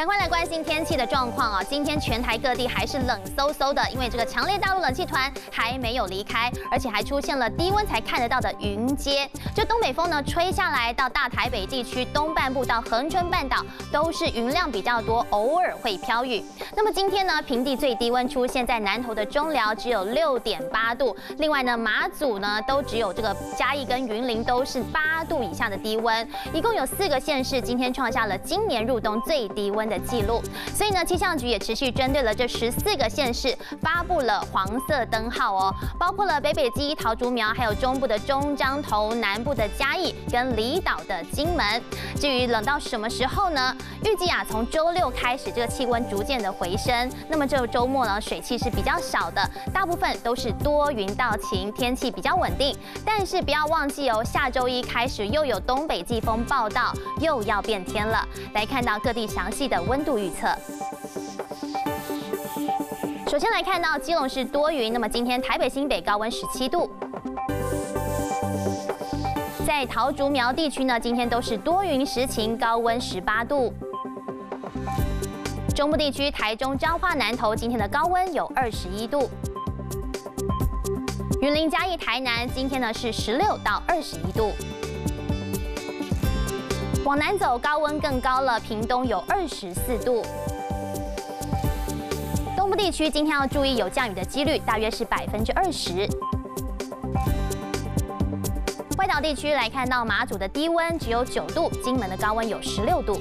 赶快来关心天气的状况啊！今天全台各地还是冷飕飕的，因为这个强烈大陆冷气团还没有离开，而且还出现了低温才看得到的云阶。就东北风呢吹下来，到大台北地区东半部到恒春半岛都是云量比较多，偶尔会飘雨。那么今天呢，平地最低温出现在南投的中寮，只有六点八度。另外呢，马祖呢都只有这个嘉义跟云林都是八度以下的低温，一共有四个县市今天创下了今年入冬最低温。的记录，所以呢，气象局也持续针对了这十四个县市发布了黄色灯号哦，包括了北北基、桃竹苗，还有中部的中彰头、南部的嘉义跟离岛的金门。至于冷到什么时候呢？预计啊，从周六开始，这个气温逐渐的回升。那么这个周末呢，水汽是比较少的，大部分都是多云到晴，天气比较稳定。但是不要忘记哦，下周一开始又有东北季风报道，又要变天了。来看到各地详细的。温度预测，首先来看到基隆是多云，那么今天台北新北高温十七度，在桃竹苗地区呢，今天都是多云时晴，高温十八度。中部地区台中彰化南投今天的高温有二十一度，云林嘉义台南今天呢是十六到二十一度。往南走，高温更高了，屏东有二十四度。东部地区今天要注意有降雨的几率，大约是百分之二十。外岛地区来看到马祖的低温只有九度，金门的高温有十六度。